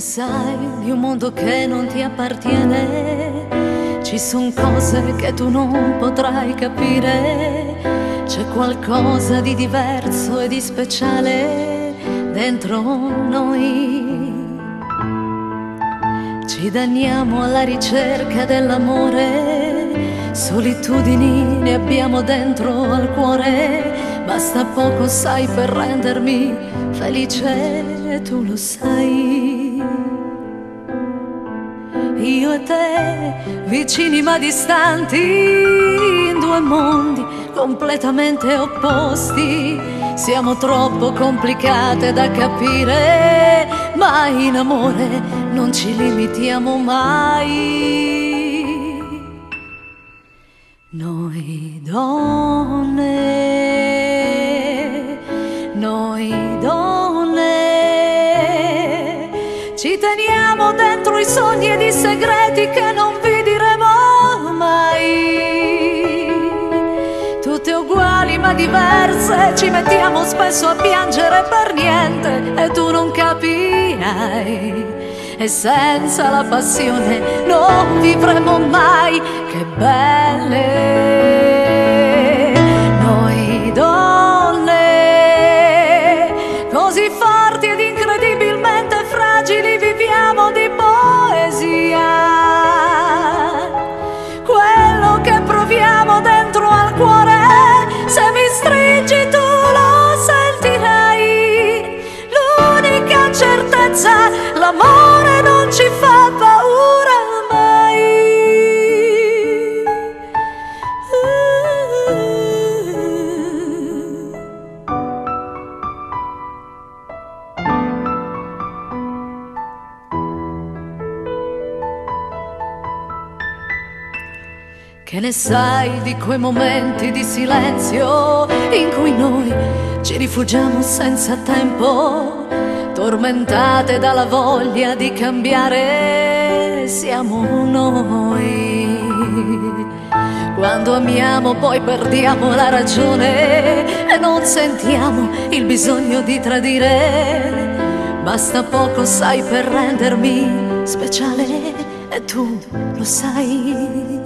sai di un mondo che non ti appartiene? Ci sono cose che tu non potrai capire. C'è qualcosa di diverso e di speciale dentro noi. Ci danniamo alla ricerca dell'amore, solitudini ne abbiamo dentro al cuore, basta poco sai per rendermi felice, tu lo sai. Te, vicini ma distanti, in due mondi completamente opposti, siamo troppo complicate da capire, ma in amore non ci limitiamo mai. Noi donne, segreti che non vi diremo mai. Tutte uguali ma diverse, ci mettiamo spesso a piangere per niente e tu non capirai. E senza la passione non vivremo mai, che belle l'amore non ci fa paura mai. Che ne sai di quei momenti di silenzio in cui noi ci rifugiamo senza tempo, tormentate dalla voglia di cambiare, siamo noi. Quando amiamo poi perdiamo la ragione e non sentiamo il bisogno di tradire. Basta poco sai per rendermi speciale e tu lo sai.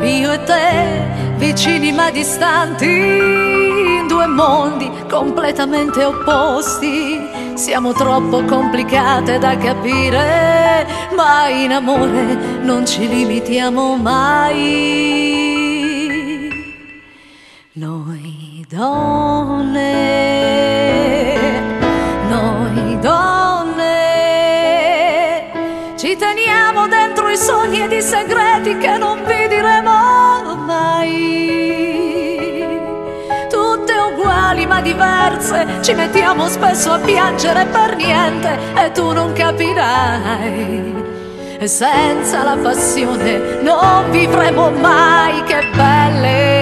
Io e te, vicini ma distanti, due mondi completamente opposti, siamo troppo complicate da capire, ma in amore non ci limitiamo mai. Noi donne, noi donne, ci teniamo dentro i sogni ed i segreti che non vi uguali ma diverse, ci mettiamo spesso a piangere per niente e tu non capirai. Senza la passione non vivremo mai, che belle.